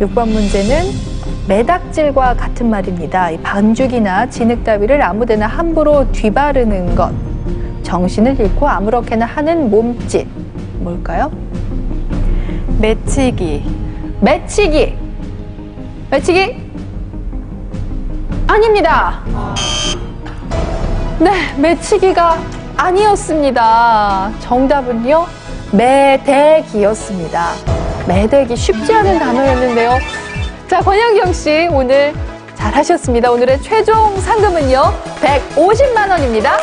6번 문제는 매닥질과 같은 말입니다. 이 반죽이나 진흙다위를 아무데나 함부로 뒤바르는 것. 정신을 잃고 아무렇게나 하는 몸짓. 뭘까요? 매치기. 매치기. 매치기. 아닙니다. 네, 매치기가 아니었습니다. 정답은요, 매대기였습니다. 매대기 쉽지 않은 단어였는데요. 자, 권영경 씨 오늘 잘하셨습니다. 오늘의 최종 상금은요, 150만 원입니다.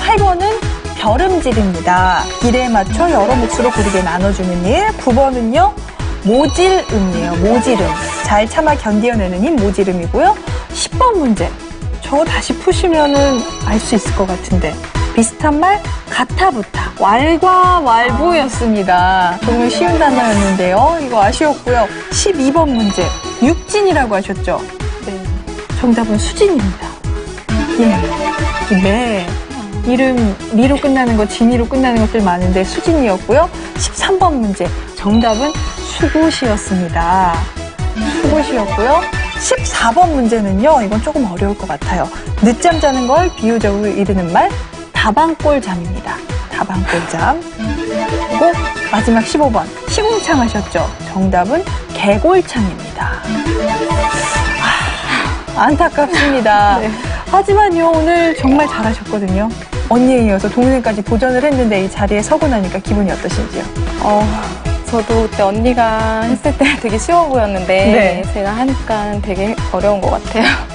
팔번은 별음질입니다. 길에 맞춰 여러 몫으로 고르게 나눠주는 일. 9번은요, 모질음이에요. 모질음. 잘 참아 견디어내는 힘 모질음이고요. 10번 문제. 저 다시 푸시면은 알 수 있을 것 같은데. 비슷한 말 가타부타 왈과 왈부였습니다. 정말 쉬운 단어였는데요. 이거 아쉬웠고요. 12번 문제 육진이라고 하셨죠? 네. 정답은 수진입니다. 예. 이 매. 이름 미로 끝나는 거, 진이로 끝나는 것들 많은데 수진이었고요. 13번 문제. 정답은 수고시였습니다. 수고시였고요. 14번 문제는요. 이건 조금 어려울 것 같아요. 늦잠 자는 걸 비유적으로 이르는 말 다방골잠입니다. 다방골잠. 그리고 마지막 15번 시궁창 하셨죠? 정답은 개골창입니다. 아, 안타깝습니다. 네. 하지만요 오늘 정말 잘하셨거든요. 언니에 이어서 동생까지 도전을 했는데 이 자리에 서고 나니까 기분이 어떠신지요? 어, 저도 그때 언니가 했을 때 되게 쉬워 보였는데 네. 제가 하니까 되게 어려운 것 같아요.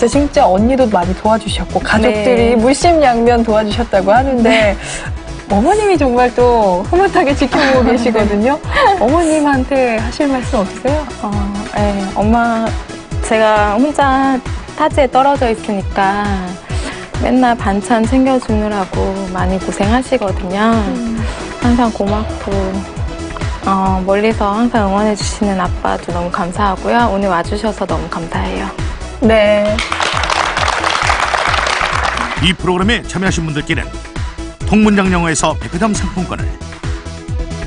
저 진짜 언니도 많이 도와주셨고 가족들이 네. 물심양면 도와주셨다고 하는데 어머님이 정말 또 흐뭇하게 지켜보고 계시거든요. 어머님한테 하실 말씀 없으세요? 어, 네, 엄마 제가 혼자 타지에 떨어져 있으니까 맨날 반찬 챙겨주느라고 많이 고생하시거든요. 항상 고맙고 어, 멀리서 항상 응원해주시는 아빠도 너무 감사하고요. 오늘 와주셔서 너무 감사해요. 네. 이 프로그램에 참여하신 분들께는 통문장 영어에서 백화점 상품권을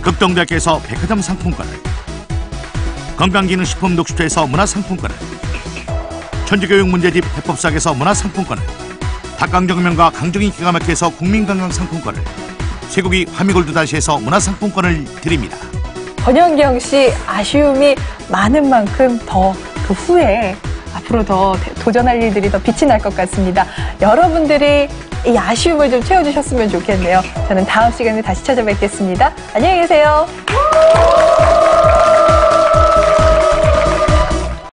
극동대학교에서 백화점 상품권을 건강기능식품 녹수초에서 문화상품권을 천주교육 문제집 해법사학에서 문화상품권을 닭강정면과 강정이 기가 막혀서 국민건강상품권을 쇠고기 화미골드 다시에서 문화상품권을 드립니다. 권영경 씨 아쉬움이 많은 만큼 더 그 후에 앞으로 더 도전할 일들이 더 빛이 날 것 같습니다. 여러분들이 이 아쉬움을 좀 채워주셨으면 좋겠네요. 저는 다음 시간에 다시 찾아뵙겠습니다. 안녕히 계세요.